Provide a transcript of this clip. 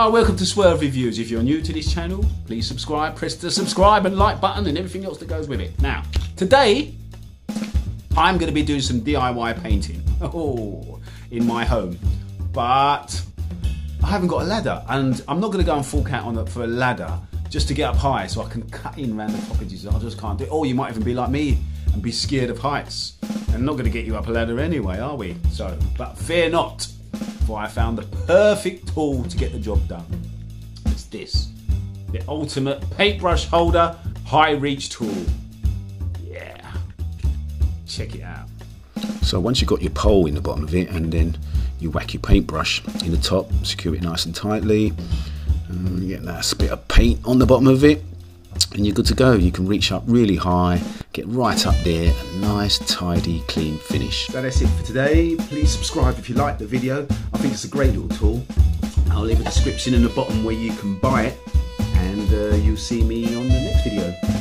Oh, welcome to Swerv Reviews. If you're new to this channel, please subscribe, press the subscribe and like button and everything else that goes with it. Now, today, I'm going to be doing some DIY painting oh, in my home. But I haven't got a ladder and I'm not going to go and fork out on it for a ladder just to get up high so I can cut in around the top. I just can't do it. Or you might even be like me and be scared of heights. And not going to get you up a ladder anyway, are we? So, but fear not for I found the perfect tool to get the job done. It's this the ultimate paintbrush holder high reach tool. Yeah, check it out. So once you've got your pole in the bottom of it, and then you whack your paintbrush in the top, secure it nice and tightly, and get that spit of paint on the bottom of it, and you're good to go. You can reach up really high, get right up there, a nice, tidy, clean finish. So that's it for today. Please subscribe if you like the video. I think it's a great little tool. I'll leave a description in the bottom where you can buy it, and uh, you'll see me on the next video.